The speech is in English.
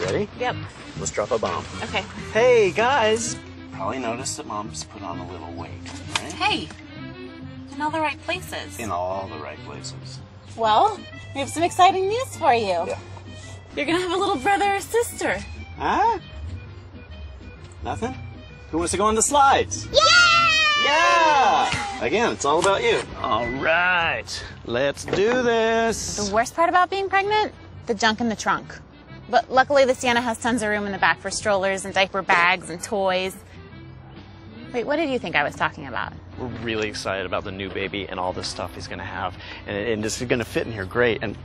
Ready? Yep. Let's drop a bomb. Okay. Hey, guys! Probably noticed that mom's put on a little weight, right? Hey, in all the right places. In all the right places. Well, we have some exciting news for you. Yeah. You're gonna have a little brother or sister. Huh? Nothing? Who wants to go on the slides? Yeah! Yeah! Again, it's all about you. All right, let's do this. The worst part about being pregnant? The junk in the trunk. But luckily, the Sienna has tons of room in the back for strollers and diaper bags and toys. Wait, what did you think I was talking about? We're really excited about the new baby and all the stuff he's gonna have. And, and this is gonna fit in here great. And